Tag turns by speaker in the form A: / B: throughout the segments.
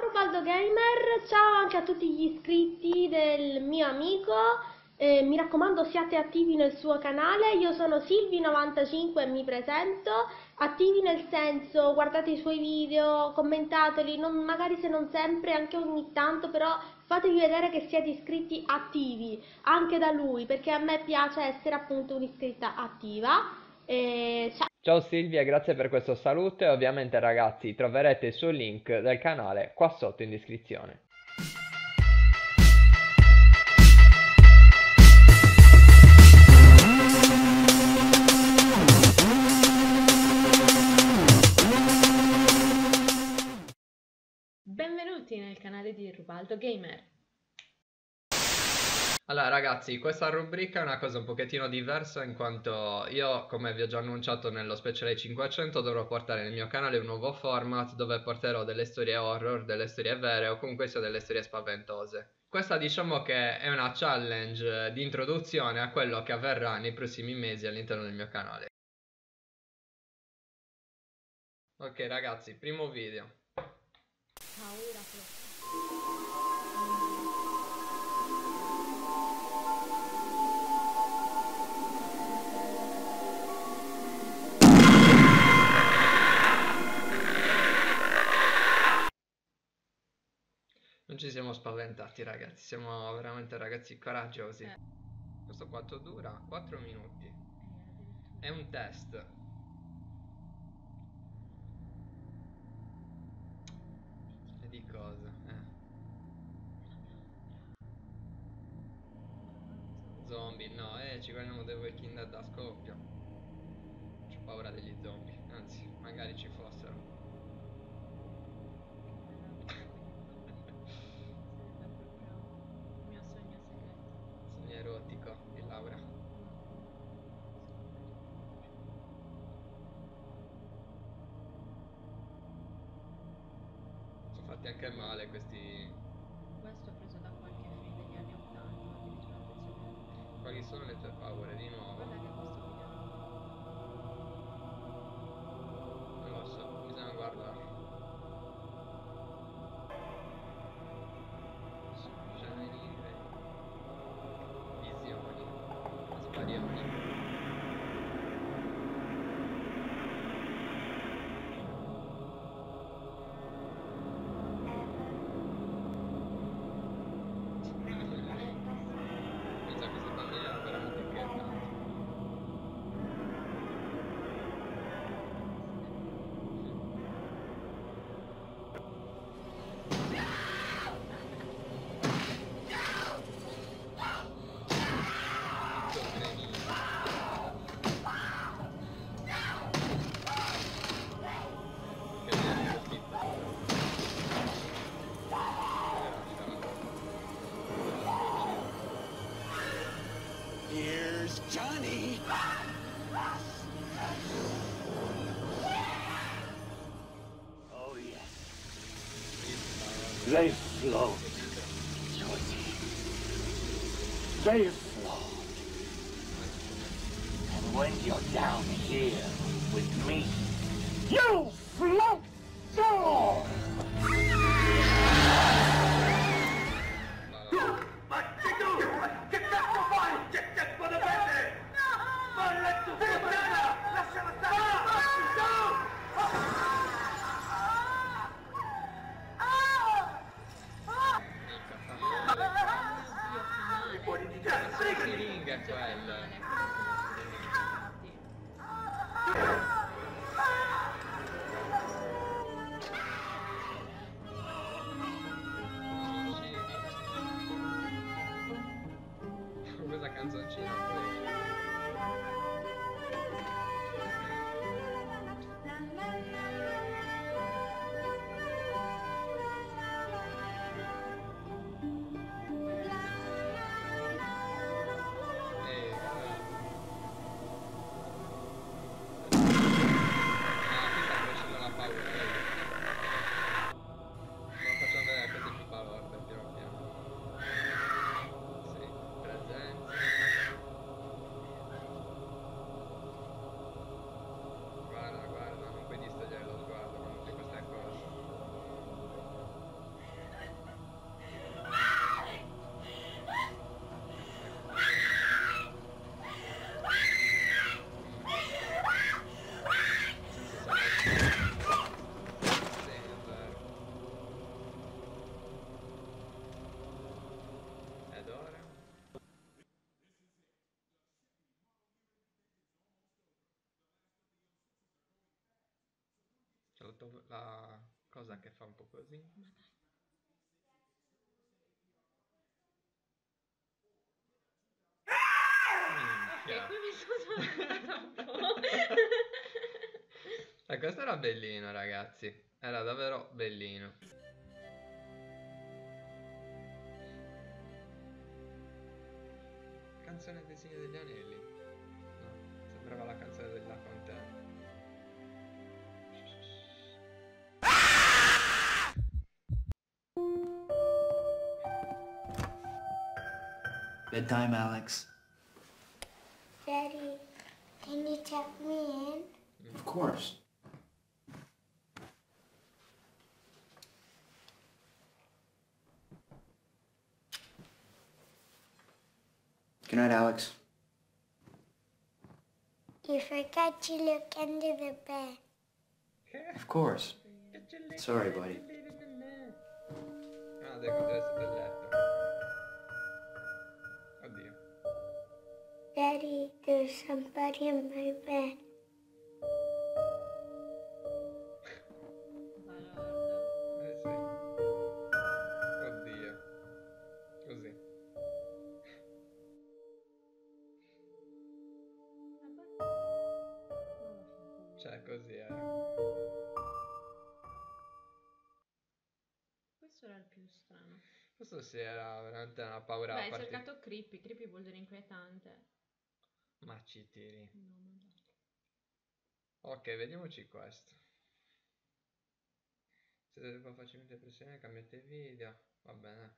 A: Rubaldo Gamer, ciao anche a tutti gli iscritti del mio amico, eh, mi raccomando siate attivi nel suo canale, io sono Silvi95 e mi presento, attivi nel senso guardate i suoi video, commentateli, non, magari se non sempre, anche ogni tanto, però fatevi vedere che siete iscritti attivi, anche da lui, perché a me piace essere appunto un'iscritta attiva. E, ciao!
B: Ciao Silvia, grazie per questo saluto e ovviamente ragazzi troverete il suo link del canale qua sotto in descrizione.
C: Benvenuti nel canale di Rubaldo Gamer.
B: Allora ragazzi, questa rubrica è una cosa un pochettino diversa in quanto io, come vi ho già annunciato nello speciale 500, dovrò portare nel mio canale un nuovo format dove porterò delle storie horror, delle storie vere o comunque sia delle storie spaventose. Questa diciamo che è una challenge di introduzione a quello che avverrà nei prossimi mesi all'interno del mio canale. Ok ragazzi, primo video.
C: Paura
B: siamo spaventati ragazzi, siamo veramente ragazzi coraggiosi.
C: Eh.
B: Questo quanto dura? 4 minuti. È un test. E di cosa? Eh. Zombie, no, eh, ci guardiamo The Walking Dead a scoppio. Ho paura degli zombie, anzi, magari ci fossero. Fatti anche male questi.
C: Questo ho preso da qualche film degli anni 80, addirittura penso.
B: Quali sono le tue paure di nuovo?
C: Guarda che questo video
B: Non lo so, bisogna guardare.
D: They float, Josie. They float. And when you're down here
B: sotto la cosa che fa un po' così. Minchia.
C: Ok, qui mi sono tornata un po'.
B: E questo era bellino, ragazzi. Era davvero bellino. Canzone del Signore degli Anelli. No, sembrava la canzone della Contea.
E: Bedtime, Alex.
F: Daddy, can you check me in?
E: Of course. Good night, Alex.
F: You forgot to look under the bed.
E: Of course. Sorry, buddy.
B: Ah, deve deve essere del letto. Oddio.
F: Daddy, there's somebody in my bed.
C: Balordo.
B: Eh sì. Oddio. Così. Cioè, così era.
C: Questo strano.
B: Questo sì era veramente una paura
C: Beh, hai
B: parti-
C: cercato creepy. Creepy vuol dire inquietante.
B: Ma ci tiri.
C: No, madonna.
B: Ok, vediamoci questo. Se deve facilmente pressione, cambiate video. Va bene.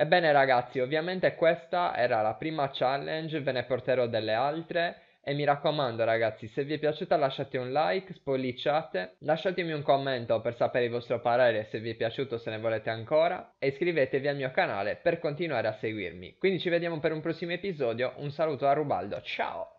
B: Ebbene ragazzi, ovviamente questa era la prima challenge, ve ne porterò delle altre e mi raccomando ragazzi, se vi è piaciuta lasciate un like, spolliciate, lasciatemi un commento per sapere il vostro parere se vi è piaciuto, se ne volete ancora e iscrivetevi al mio canale per continuare a seguirmi. Quindi ci vediamo per un prossimo episodio, un saluto a Rubaldo, ciao!